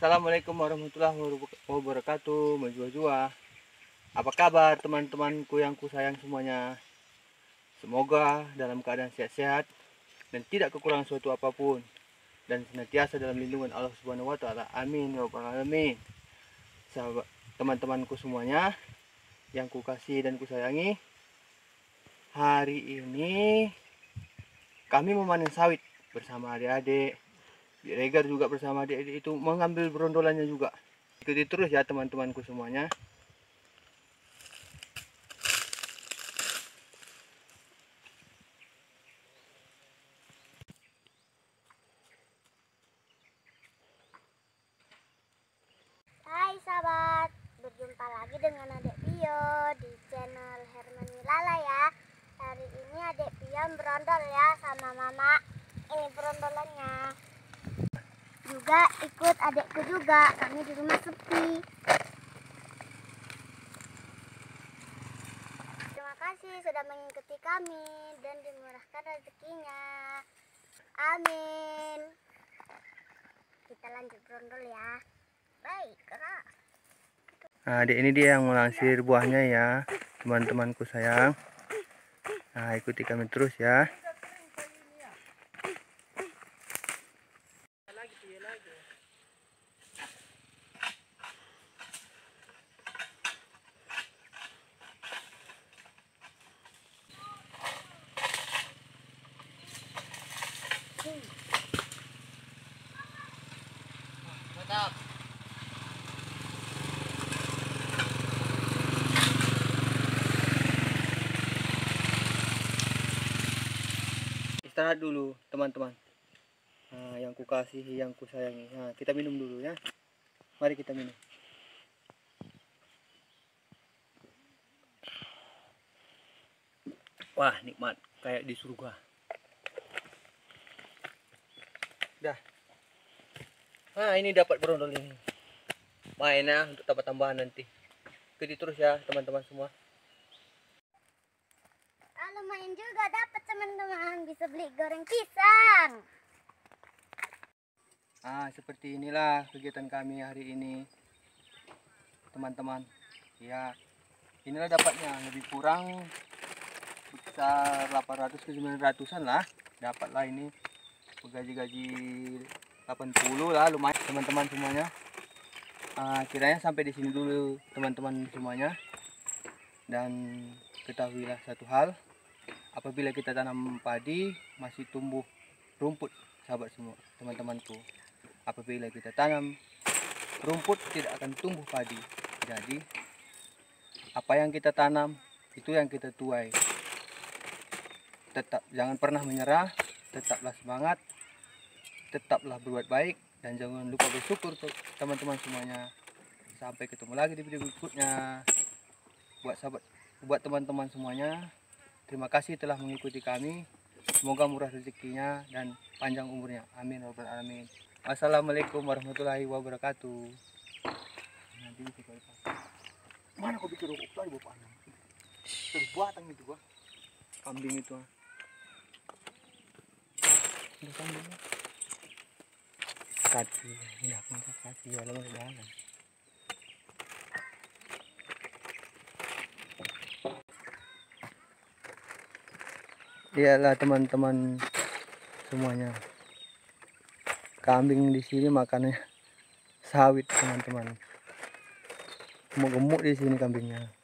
Assalamualaikum warahmatullahi wabarakatuh. Menjua-jua Apa kabar teman-temanku yang ku sayang semuanya? Semoga dalam keadaan sehat-sehat Dan tidak kekurangan suatu apa pun Dan senantiasa dalam lindungan Allah subhanahu wa ta'ala. Amin ya Sahabat teman-temanku semuanya Yang ku kasih dan ku sayangi Hari ini Kami memanen sawit bersama adik-adik Regar juga bersama adik-adik itu mengambil berondolannya juga. Ikuti terus ya teman-temanku semuanya. Hai sahabat, berjumpa lagi dengan adik Pio di channel Hermani Lala ya. Hari ini adik Pio berondol ya sama mama. Ini berondolannya. Juga ikut adikku juga, kami di rumah sepi. Terima kasih sudah mengikuti kami dan dimurahkan rezekinya. Amin. Kita lanjut berondol ya. Baik, gerak. Nah, adik ini dia yang melangsir buahnya ya, teman-temanku sayang. Nah, ikuti kami terus ya. Istirahat dulu, teman-teman. Nah, yang ku kasihi, yang ku sayangi. Nah, kita minum dulu ya. Mari kita minum. Wah, nikmat kayak di surga. Dah. Nah, ini dapat berondol ini. Mainnya untuk dapat tambahan nanti. Ikuti terus ya, teman-teman semua. Ah, lumayan juga dapat teman-teman bisa beli goreng pisang. Ah, seperti inilah kegiatan kami hari ini. Teman-teman. Ya. Inilah dapatnya, lebih kurang besar 800 ke 900-an lah. Dapatlah ini gaji-gaji 80 lah lumayan teman-teman semuanya. Ah, kiranya sampai di sini dulu teman-teman semuanya. Dan ketahuilah satu hal, apabila kita tanam padi masih tumbuh rumput sahabat semua teman-temanku apabila kita tanam rumput tidak akan tumbuh padi jadi apa yang kita tanam itu yang kita tuai tetap jangan pernah menyerah tetaplah semangat tetaplah berbuat baik dan jangan lupa bersyukur teman-teman semuanya sampai ketemu lagi di video berikutnya buat sahabat buat teman-teman semuanya terima kasih telah mengikuti kami semoga murah rezekinya dan panjang umurnya amin rabbal alamin Assalamualaikum warahmatullahi wabarakatuh. Mana kau bikin rokok tadi bapak anak? Terbuatan itu. Kambing itu ah. Ada ini aku minta kaki ya lama dalam. Iyalah teman-teman semuanya. Kambing di sini makannya sawit teman-teman. Gemuk-gemuk di sini kambingnya